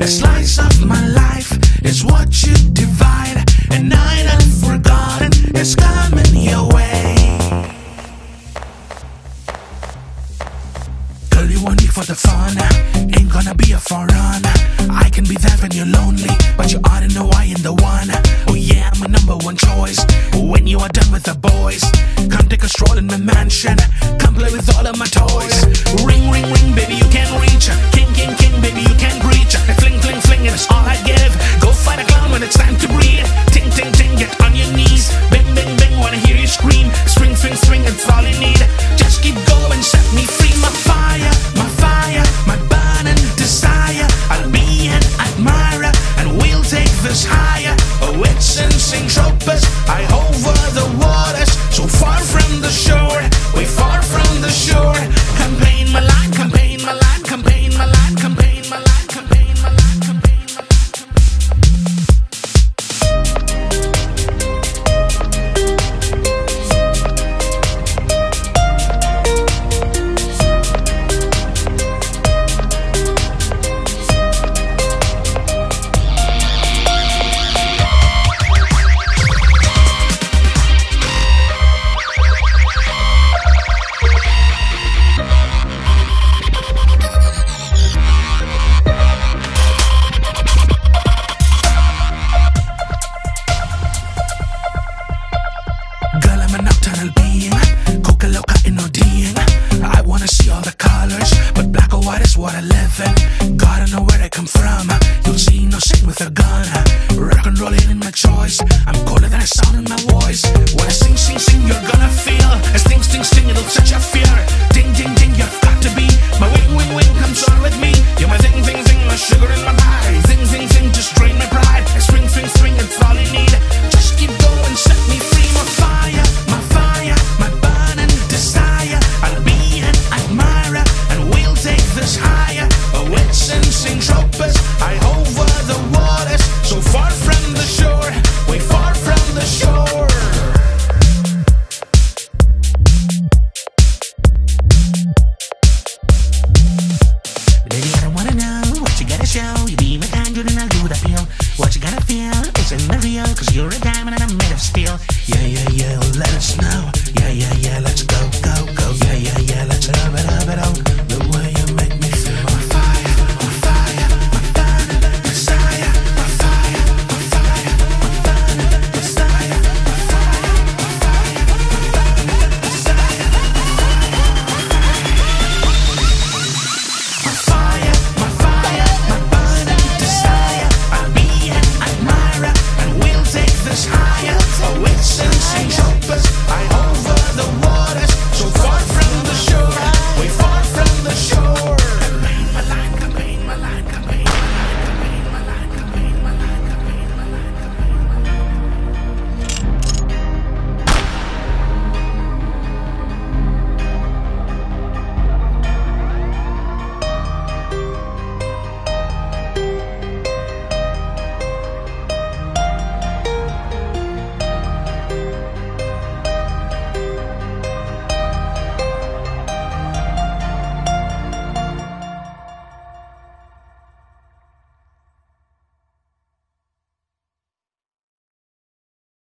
A slice of my life is what you divide. A night unforgotten is coming your way. Girl, you want me for the fun, ain't gonna be a foreign. I can be there when you're lonely, but you ought to know I am the one. Oh yeah, I'm a number one choice. When you are done with the boys, come take a stroll in my mansion. Come play with all of my toys. is higher, the winds and jumpers, I over the waters.